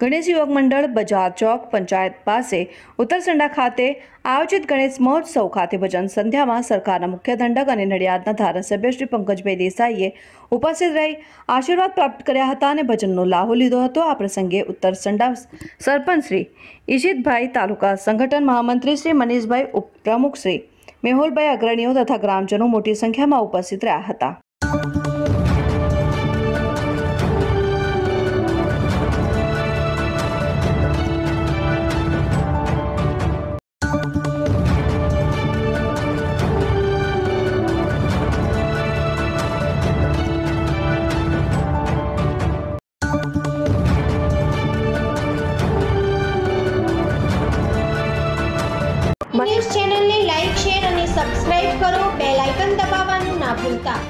ગણેશ યુવક મંડળ બજાર ચોક પંચાયત પાસે ઉત્તરસંડા ખાતે આયોજિત ગણેશ મહોત્સવ ખાતે ભજન સંધ્યામાં સરકારના મુખ્ય દંડક અને નડિયાદના ધારાસભ્ય શ્રી પંકજભાઈ દેસાઈએ ઉપસ્થિત રહી આશીર્વાદ પ્રાપ્ત કર્યા હતા અને ભજનનો લાહો લીધો હતો. આ પ્રસંગે ઉત્તરસંડા સરપંચ શ્રી ઈશિતભાઈ, તાલુકા સંગઠન મહામંત્રી શ્રી મનીષભાઈ, ઉપપ્રમુખ શ્રી મેહુલભાઈ અગ્રણીઓ તથા ગ્રામજનો મોટી સંખ્યામાં ઉપસ્થિત રહ્યા હતા. ન્યૂઝ ચેનલને લાઈક શેર અને સબસ્ક્રાઇબ કરો. બેલ આઇકન દબાવવાનું ના ભૂલતા.